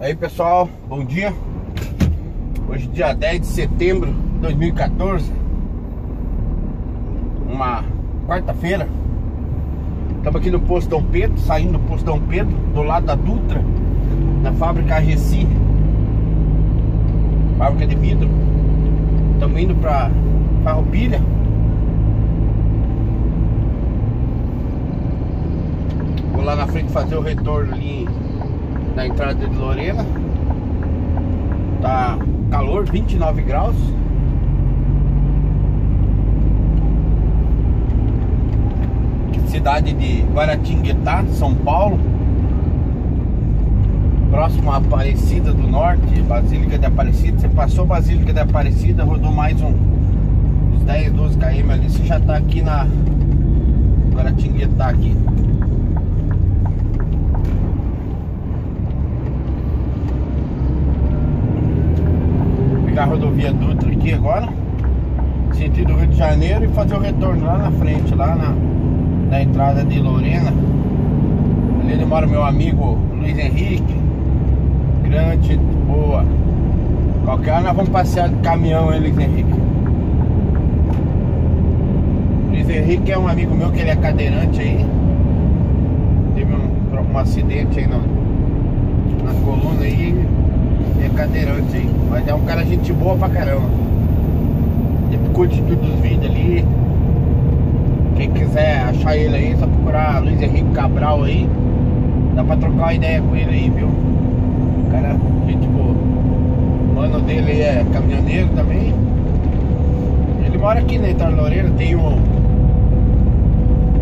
Aí pessoal, bom dia. Hoje dia 10 de setembro de 2014 Uma quarta-feira. Estamos aqui no posto Dom Pedro, saindo do posto Dom Pedro Do lado da Dutra Da fábrica AGC Fábrica de vidro. Estamos indo para Farroupilha. Vou lá na frente fazer o retorno ali na entrada de Lorena. Tá calor, 29 graus. Cidade de Guaratinguetá, São Paulo. Próximo a Aparecida do Norte, Basílica de Aparecida. Você passou Basílica de Aparecida, rodou mais um, uns 10, 12 km ali. Você já tá aqui na Guaratinguetá aqui. Dutra aqui agora Sentido Rio de Janeiro e fazer o retorno lá na frente, lá na, na entrada de Lorena. Ali mora meu amigo Luiz Henrique. Grande, boa. Qualquer hora nós vamos passear de caminhão, hein, Luiz Henrique? Luiz Henrique é um amigo meu que ele é cadeirante aí. Teve um, um acidente aí no, na coluna aí é cadeirante aí. Mas é um cara gente boa pra caramba. Ele curte tudo os vídeos ali. Quem quiser achar ele aí, é só procurar Luiz Henrique Cabral aí. Dá pra trocar uma ideia com ele aí, viu? Cara, gente boa. O mano dele é caminhoneiro também. Ele mora aqui na Entrada Loureira, tem o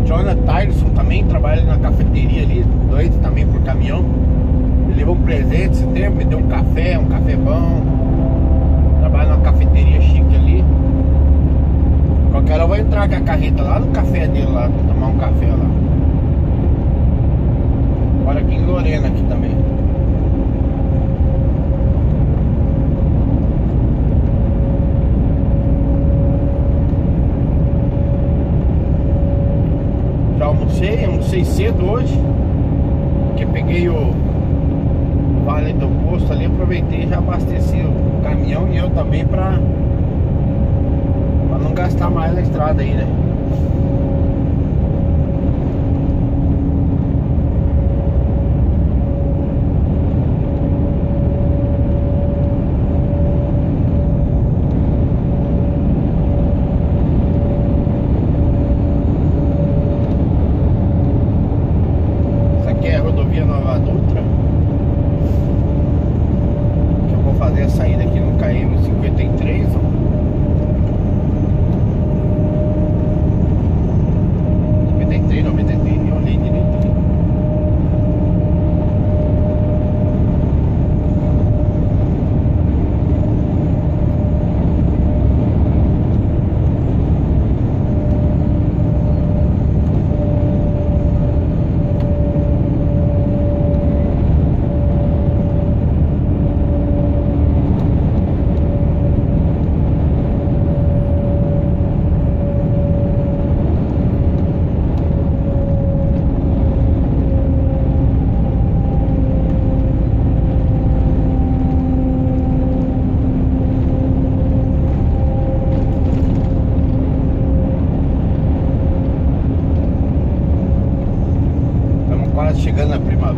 Jonathan Tyson também, trabalha na cafeteria ali, doido também por caminhão levou um presente esse tempo, me deu um café, um café bom. Trabalha numa cafeteria chique ali. Qualquer hora eu vou entrar com a carreta lá no café dele lá, tomar um café lá. Olha aqui em Lorena aqui também. Já almocei, almocei cedo hoje. Porque peguei o posto ali, aproveitei e já abasteci o caminhão e eu também pra não gastar mais na estrada aí, né?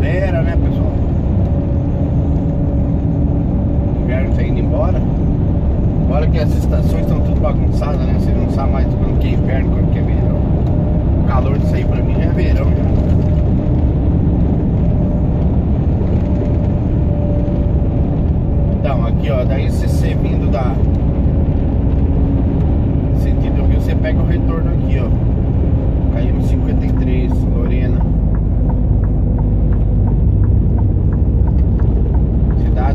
Chegando a primavera, né, pessoal? O inverno tá indo embora. Agora que as estações estão tudo bagunçadas, né? Você não sabe mais quando que é inverno, quando que é verão. O calor disso aí pra mim já é verão já. Então, aqui ó, daí você vindo da sentido Rio, você pega o retorno aqui, ó. Caímos 53, Lorena.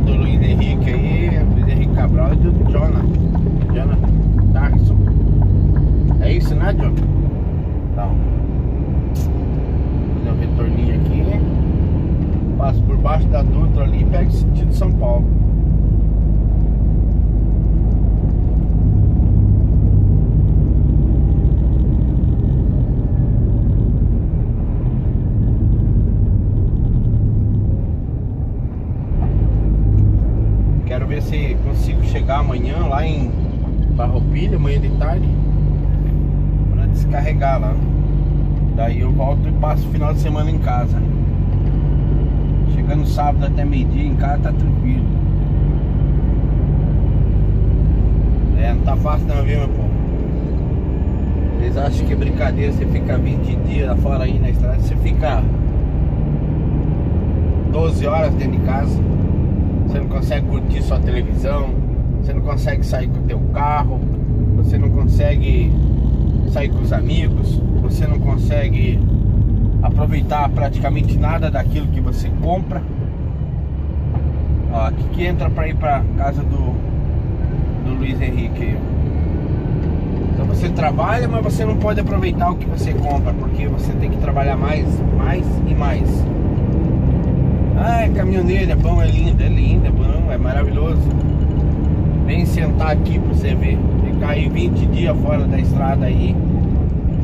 do Luiz Henrique aí, Luiz Henrique Cabral e do Jonah. Jonah Tarson. É isso, né, John? Então. Fazer um retorninho aqui. Da Dutra ali e pego sentido São Paulo. Quero ver se consigo chegar amanhã lá em Barroupilha, amanhã de tarde Pra descarregar lá Daí eu volto e passo o final de semana em casa Chegando sábado até meio-dia em casa tá tranquilo. É, não tá fácil não, viu meu povo? Eles acham que é brincadeira Você fica 20 dias fora aí na estrada Você fica 12 horas dentro de casa. Você não consegue curtir sua televisão Você não consegue sair com o teu carro Você não consegue sair com os amigos Você não consegue aproveitar praticamente nada daquilo que você compra aqui que entra para ir para casa do, do Luiz Henrique Então você trabalha, mas você não pode aproveitar o que você compra Porque você tem que trabalhar mais, mais e mais ah, caminhoneiro, é bom, é lindo, é lindo, é bom, é maravilhoso. Vem sentar aqui pra você ver. Ficar aí 20 dias fora da estrada aí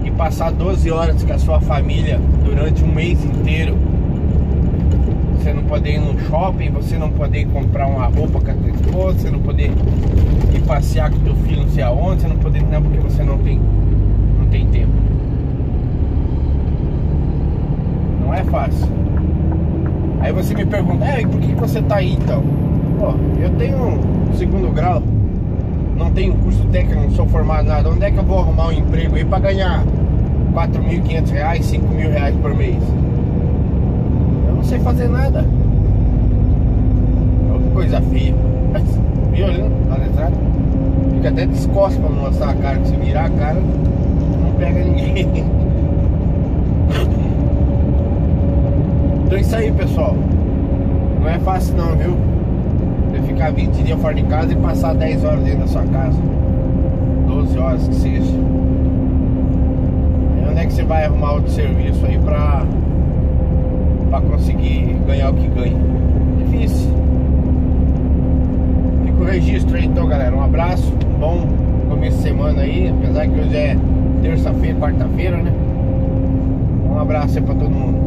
e passar 12 horas com a sua família durante um mês inteiro. Você não poder ir no shopping, você não poder comprar uma roupa com a tua esposa, você não poder ir passear com teu filho não sei aonde, você não poder não porque você não tem, não tem tempo. Não é fácil. Aí você me pergunta, é, por que você tá aí então? Pô, eu tenho segundo grau, não tenho curso técnico, não sou formado nada. Onde é que eu vou arrumar um emprego aí pra ganhar 4.500 reais, 5 mil reais por mês? Eu não sei fazer nada. É coisa feia. Viu ali na estrada? Fica até descosta pra mostrar a cara, se virar a cara, não pega ninguém. Então é isso aí, pessoal. Não é fácil não, viu? Você ficar 20 dias fora de casa e passar 10 horas dentro da sua casa. 12 horas que seja. Que você vai arrumar outro serviço aí pra, pra conseguir ganhar o que ganha? Difícil. Fica o registro aí então, galera. Um abraço, um bom começo de semana aí. Apesar que hoje é terça-feira, quarta-feira, né? Um abraço aí pra todo mundo.